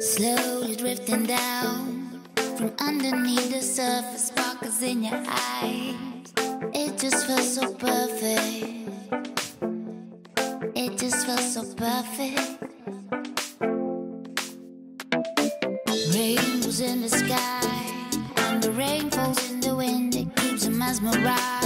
Slowly drifting down from underneath the surface, sparkles in your eyes. It just feels so perfect. It just feels so perfect. Rainbows in the sky, and the rain falls in the wind. It keeps them mesmerized.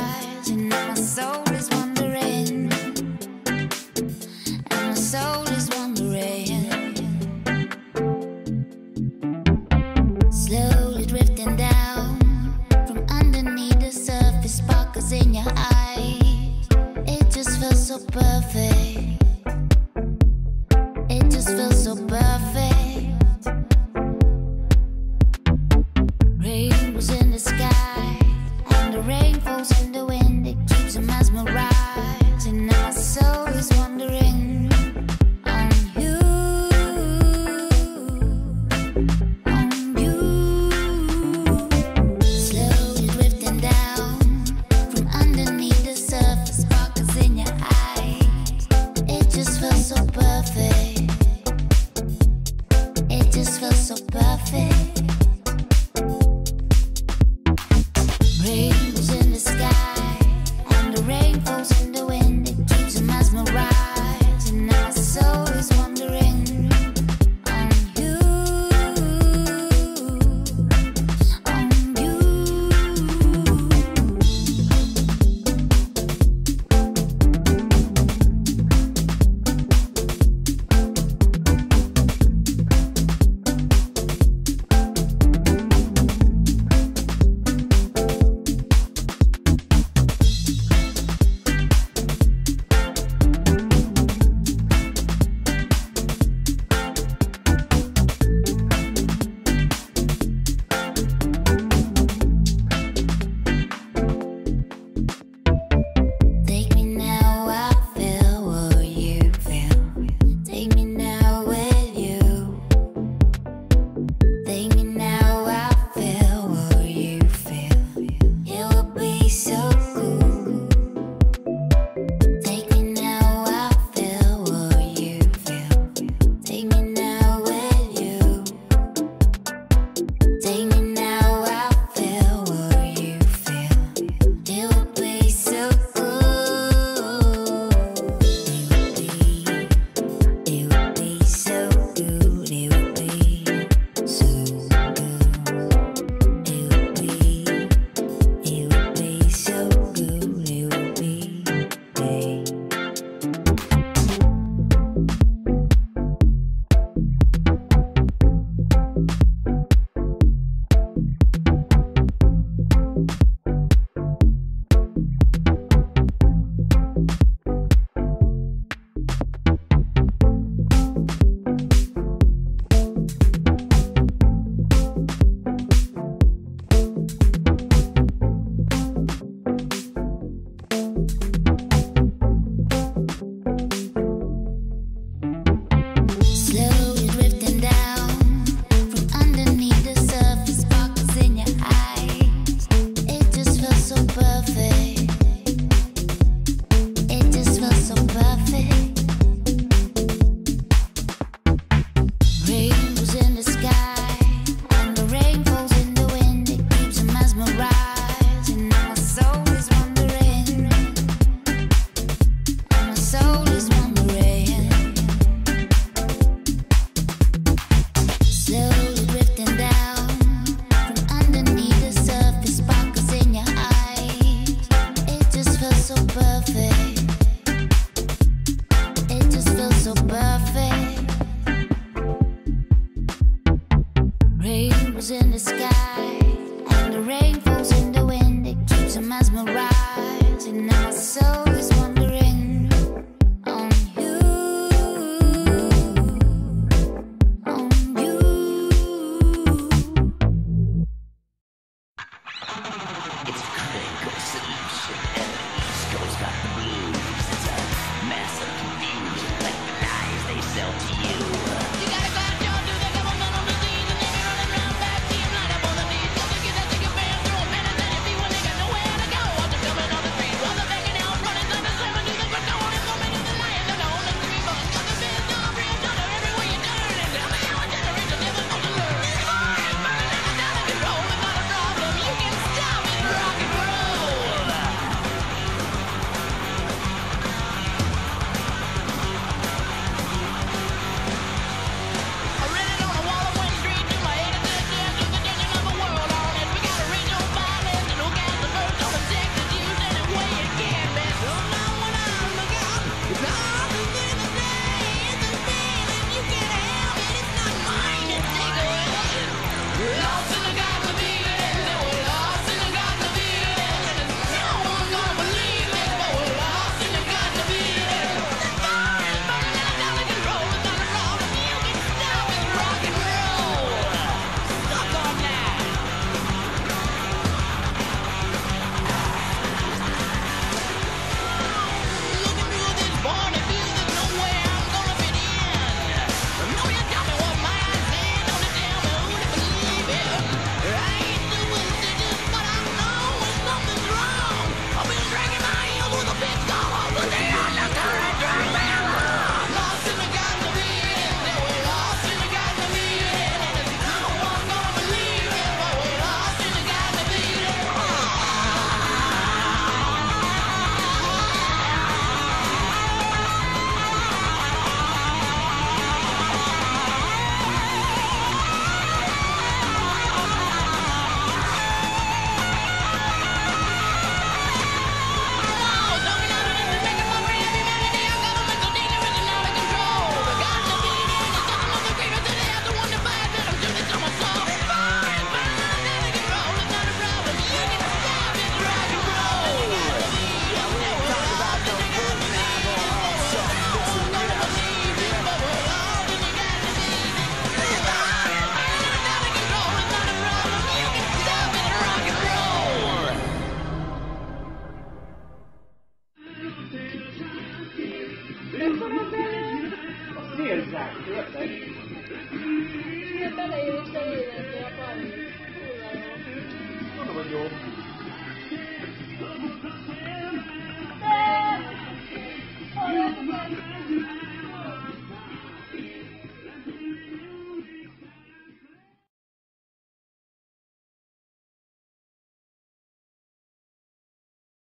Yo.